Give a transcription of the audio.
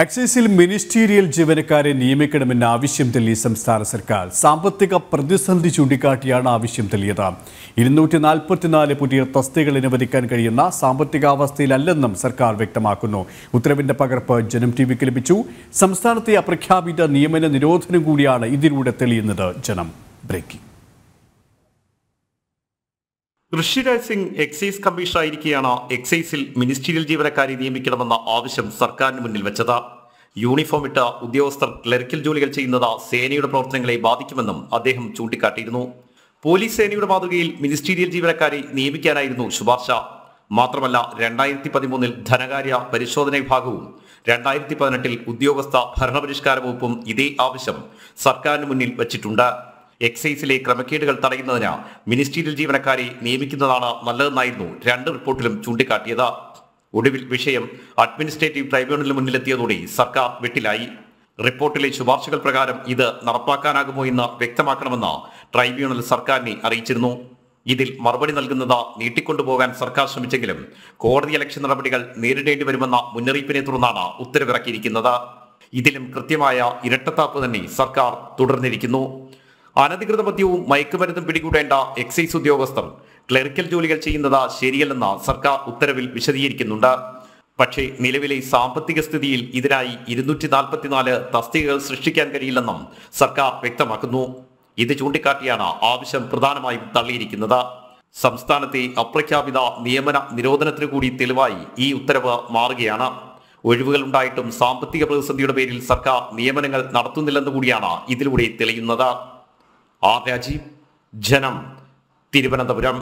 എക്സൈസിൽ ministerial ജീവനക്കാരെ നിയമിക്കണമെന്ന ആവശ്യം തള്ളി സംസ്ഥാന സർക്കാർ സാമ്പത്തിക പ്രതിസന്ധി ചൂണ്ടിക്കാട്ടിയാണ് ആവശ്യം തെളിയത്. ഇരുന്നൂറ്റി നാൽപ്പത്തിനാല് പുതിയ തസ്തികൾ അനുവദിക്കാൻ കഴിയുന്ന സാമ്പത്തികാവസ്ഥയിലല്ലെന്നും സർക്കാർ വ്യക്തമാക്കുന്നു. ഉത്തരവിന്റെ പകർപ്പ് ജനം ടി വിക്ക് ലഭിച്ചു. സംസ്ഥാനത്തെ അപ്രഖ്യാപിത നിയമന നിരോധനം കൂടിയാണ് ഇതിലൂടെ തെളിയുന്നത് ജനം. ബ്രേക്കിംഗ്. ഋഷിരാജ് സിംഗ് എക്സൈസ് കമ്മീഷണറായിരിക്കെയാണ് എക്സൈസിൽ മിനിസ്റ്റീരിയൽ ജീവനക്കാരെ നിയമിക്കണമെന്ന ആവശ്യം സർക്കാരിന് മുന്നിൽ വെച്ചത്. യൂണിഫോം ഇട്ട ഉദ്യോഗസ്ഥർ ക്ലറിക്കൽ ജോലികൾ ചെയ്യുന്നത് സേനയുടെ പ്രവർത്തനങ്ങളെ ബാധിക്കുമെന്നും അദ്ദേഹം ചൂണ്ടിക്കാട്ടിയിരുന്നു. പോലീസ് സേനയുടെ മാതൃകയിൽ മിനിസ്റ്റീരിയൽ ജീവനക്കാരെ നിയമിക്കാനായിരുന്നു ശുപാർശ. മാത്രമല്ല രണ്ടായിരത്തി പതിമൂന്നിൽ ധനകാര്യ പരിശോധന വിഭാഗവും രണ്ടായിരത്തി പതിനെട്ടിൽ ഉദ്യോഗസ്ഥ ഭരണപരിഷ്കാര വകുപ്പും ഇതേ ആവശ്യം സർക്കാരിന് മുന്നിൽ വച്ചിട്ടുണ്ട്. എക്സൈസിലെ ക്രമക്കേടുകൾ തടയുന്നതിന് മിനിസ്റ്റീരിയൽ ജീവനക്കാരെ നിയമിക്കുന്നതാണ് നല്ലതെന്നായിരുന്നു രണ്ട് റിപ്പോർട്ടിലും ചൂണ്ടിക്കാട്ടിയത്. ഒടുവിൽ വിഷയം അഡ്മിനിസ്ട്രേറ്റീവ് ട്രൈബ്യൂണലിന് മുന്നിലെത്തിയതോടെ സർക്കാർ വെട്ടിലായി. റിപ്പോർട്ടിലെ ശുപാർശകൾ പ്രകാരം ഇത് നടപ്പാക്കാനാകുമോ എന്ന് വ്യക്തമാക്കണമെന്ന് ട്രൈബ്യൂണൽ സർക്കാരിനെ അറിയിച്ചിരുന്നു. ഇതിൽ മറുപടി നൽകുന്നത് നീട്ടിക്കൊണ്ടുപോകാൻ സർക്കാർ ശ്രമിച്ചെങ്കിലും കോടതി ഇലക്ഷൻ നടപടികൾ നേരിടേണ്ടി വരുമെന്ന മുന്നറിയിപ്പിനെ തുടർന്നാണ് ഉത്തരവിറക്കിയിരിക്കുന്നത്. ഇതിലും കൃത്യമായ ഇരട്ടത്താപ്പ് തന്നെ സർക്കാർ തുടർന്നിരിക്കുന്നു. അനധികൃത മദ്യവും മയക്കുമരുന്നും പിടികൂടേണ്ട എക്സൈസ് ഉദ്യോഗസ്ഥർ ക്ലറിക്കൽ ജോലികൾ ചെയ്യുന്നത് ശരിയല്ലെന്ന് സർക്കാർ ഉത്തരവിൽ വിശദീകരിക്കുന്നുണ്ട്. പക്ഷേ നിലവിലെ സാമ്പത്തിക സ്ഥിതിയിൽ ഇതിനായി ഇരുന്നൂറ്റി നാൽപ്പത്തിനാല് തസ്തികകൾ സൃഷ്ടിക്കാൻ കഴിയില്ലെന്നും സർക്കാർ വ്യക്തമാക്കുന്നു. ഇത് ചൂണ്ടിക്കാട്ടിയാണ് ആവശ്യം പ്രധാനമായും തള്ളിയിരിക്കുന്നത്. സംസ്ഥാനത്തെ അപ്രഖ്യാപിത നിയമന നിരോധനത്തിന് കൂടി തെളിവായി ഈ ഉത്തരവ് മാറുകയാണ്. ഒഴിവുകൾ ഉണ്ടായിട്ടും സാമ്പത്തിക പ്രതിസന്ധിയുടെ പേരിൽ സർക്കാർ നിയമനങ്ങൾ നടത്തുന്നില്ലെന്ന് കൂടിയാണ് ഇതിലൂടെ തെളിയുന്നത്. ആർ രാജീവ് ജനം തിരുവനന്തപുരം.